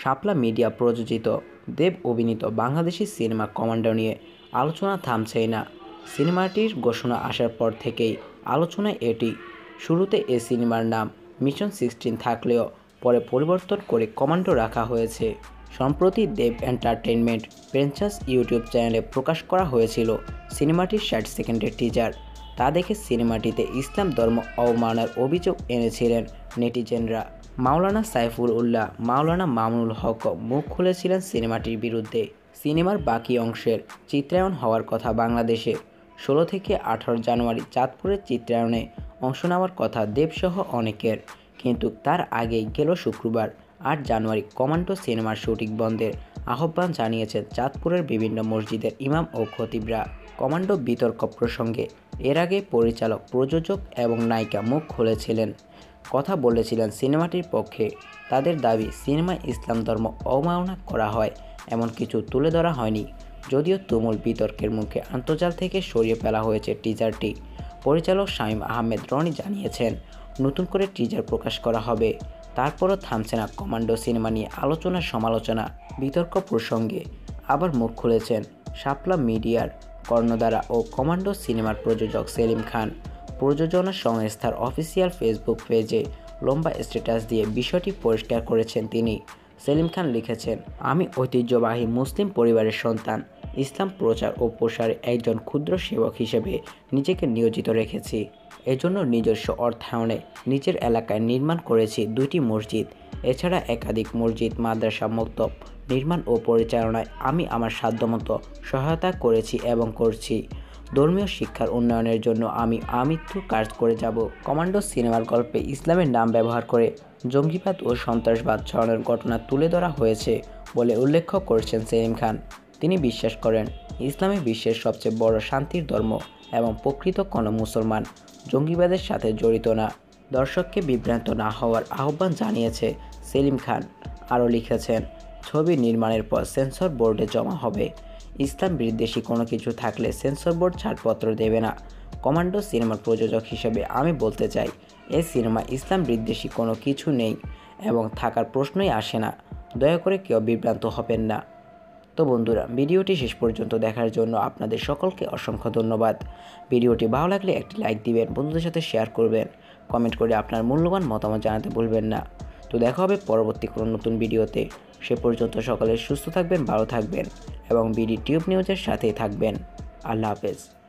শাপলা media প্রযোজিত দেব অভিনীত Bangladeshi cinema commando নিয়ে আলোচনা থামছেই না। সিনেমাটির ঘোষণা আসার পর থেকেই আলোচনায় এটি। শুরুতে এ সিনেমার নাম মিশন সিক্সটিন থাকলেও পরে পরিবর্তন করে কমান্ডো রাখা হয়েছে। সম্প্রতি দেব এন্টারটেনমেন্ট প্রেঞ্চাস ইউটিউব চ্যানেলে প্রকাশ করা হয়েছিল সিনেমাটির ষাট সেকেন্ডের টিজার তা দেখে সিনেমাটিতে ইসলাম ধর্ম অবমাননার অভিযোগ এনেছিলেন নেটিজেনরা। মাওলানা সাইফুল উল্লাহ মাওলানা মামুনুল হক মুখ খুলেছিলেন সিনেমাটির বিরুদ্ধে। সিনেমার বাকি অংশের চিত্রায়ন হওয়ার কথা বাংলাদেশে। ষোলো থেকে আঠারো জানুয়ারি চাঁদপুরের চিত্রায়নে অংশ নেওয়ার কথা দেবসহ অনেকের। কিন্তু তার আগেই গেল শুক্রবার, আট জানুয়ারি কমান্ডো সিনেমার শুটিং বন্ধের আহ্বান জানিয়েছেন চাঁদপুরের বিভিন্ন মসজিদের ইমাম ও খতিবরা। কমান্ডো বিতর্ক প্রসঙ্গে এর আগে পরিচালক, প্রযোজক এবং নায়িকা মুখ খুলেছিলেন। কথা বলেছিলেন সিনেমাটির পক্ষে। তাদের দাবি সিনেমা ইসলাম ধর্ম অবমাননা করা হয়, এমন কিছু তুলে ধরা হয়নি। যদিও তুমুল বিতর্কের মুখে আন্তর্জাল থেকে সরিয়ে ফেলা হয়েছে টিজারটি। পরিচালক শামীম আহমেদ রনি জানিয়েছেন, নতুন করে টিজার প্রকাশ করা হবে। তারপরও থামছে না কমান্ডো সিনেমা নিয়ে আলোচনা সমালোচনা, বিতর্ক প্রসঙ্গে। আবার মুখ খুলেছেন শাপলা মিডিয়ার কর্ণধারা ও কমান্ডো সিনেমার প্রযোজক সেলিম খান। প্রযোজনা সংস্থার অফিসিয়াল ফেসবুক পেজে লম্বা স্ট্যাটাস দিয়ে বিষয়টি পরিষ্কার করেছেন তিনি। সেলিম খান লিখেছেন, আমি ঐতিহ্যবাহী মুসলিম পরিবারের সন্তান। ইসলাম প্রচার ও প্রসারে একজন ক্ষুদ্র সেবক হিসেবে নিজেকে নিয়োজিত রেখেছি। এজন্য নিজস্ব অর্থায়নে নিজের এলাকায় নির্মাণ করেছি দুইটি মসজিদ। এছাড়া একাধিক মসজিদ, মাদ্রাসা, মক্তব নির্মাণ ও পরিচালনায় আমি আমার সাধ্যমতো সহায়তা করেছি এবং করছি। ধর্মীয় শিক্ষার উন্নয়নের জন্য আমি আমৃত্যু কাজ করে যাব। কমান্ডো সিনেমার গল্পে ইসলামের নাম ব্যবহার করে জঙ্গিবাদ ও সন্ত্রাসবাদ ছড়ানোর ঘটনা তুলে ধরা হয়েছে বলে উল্লেখ করেছেন সেলিম খান। তিনি বিশ্বাস করেন, ইসলামী বিশ্বের সবচেয়ে বড় শান্তির ধর্ম এবং প্রকৃত কোনো মুসলমান জঙ্গিবাদের সাথে জড়িত না। দর্শককে বিভ্রান্ত না হওয়ার আহ্বান জানিয়েছে সেলিম খান। আরও লিখেছেন, ছবি নির্মাণের পর সেন্সর বোর্ডে জমা হবে। ইসলাম বিদ্বেষী কোনো কিছু থাকলে সেন্সর বোর্ড ছাড়পত্র দেবে না। কমান্ডো সিনেমার প্রযোজক হিসেবে আমি বলতে চাই, এ সিনেমা ইসলাম বিদ্বেষী কোনো কিছু নেই এবং থাকার প্রশ্নই আসে না। দয়া করে কেউ বিভ্রান্ত হবেন না। তো বন্ধুরা, ভিডিওটি শেষ পর্যন্ত দেখার জন্য আপনাদের সকলকে অসংখ্য ধন্যবাদ। ভিডিওটি ভালো লাগলে একটি লাইক দিবেন, বন্ধুদের সাথে শেয়ার করবেন। কমেন্ট করে আপনার মূল্যবান মতামত জানাতে ভুলবেন না। তো দেখা হবে পরবর্তী কোনো নতুন ভিডিওতে। সে পর্যন্ত সকলে সুস্থ থাকবেন, ভালো থাকবেন। এবং বিডি টিউব নিউজের সাথেই থাকবেন। আল্লাহ হাফেজ।